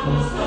Yaşa Mustafa